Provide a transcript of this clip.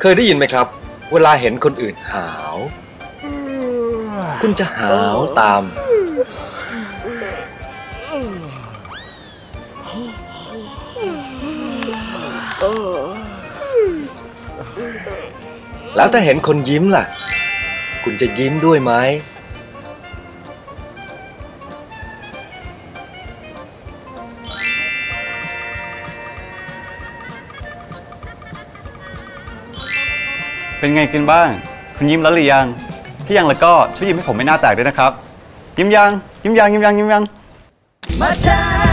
เคยได้ยินไหมครับ เวลาเห็นคนอื่นหาว คุณจะหาวตาม แล้วถ้าเห็นคนยิ้มล่ะ คุณจะยิ้มด้วยไหม เป็นไงกันบ้าง คุณยิ้มแล้วหรือยังถ้ายังแล้วก็ช่วยยิ้มให้ผมไม่หน้าแตกด้วยนะครับ ยิ้มยัง ยิ้มยัง ยิ้มยัง ยิ้มยังมาแชร์